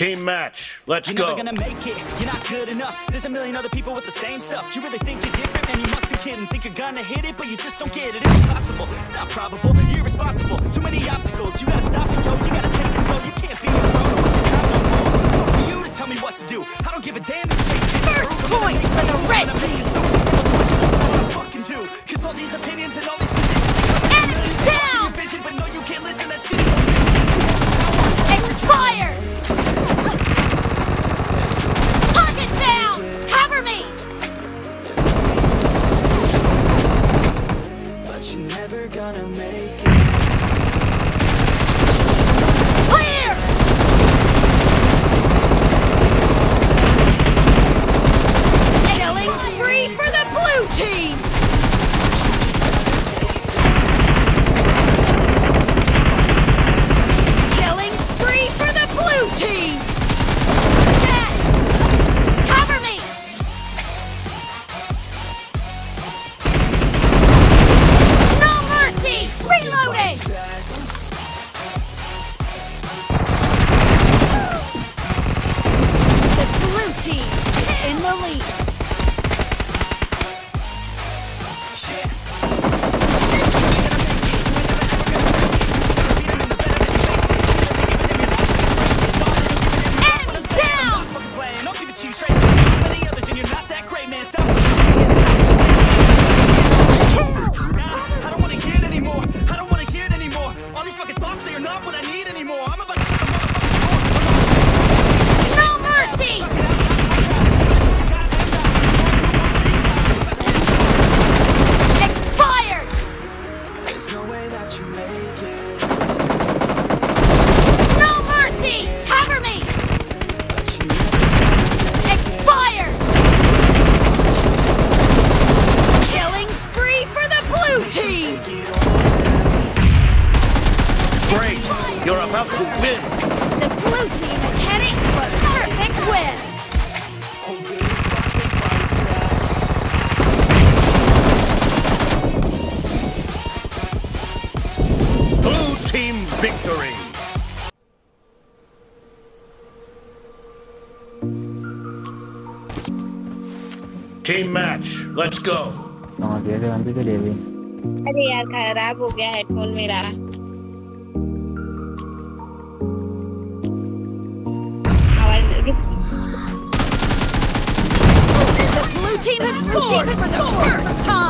Team match. Let's You're go. You're gonna make it. You're not good enough. There's a million other people with the same stuff. You really think you're different? and you must be kidding. Think you're gonna hit it, but you just don't get it. It's impossible. It's not probable. You're irresponsible. Too many obstacles. You gotta stop it, yo. You gotta take it slow. You can't be Team match. Let's go. Come on, give me the levy. अरे यार खराब हो गया headphone मेरा Blue team has scored for the first time.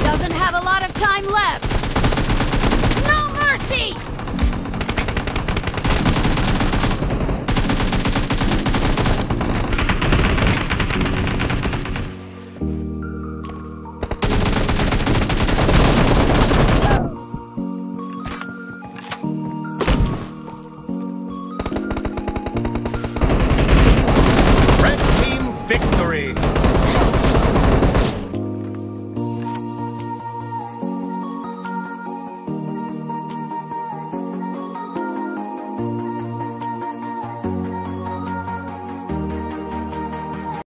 Doesn't have a lot of time left. No mercy!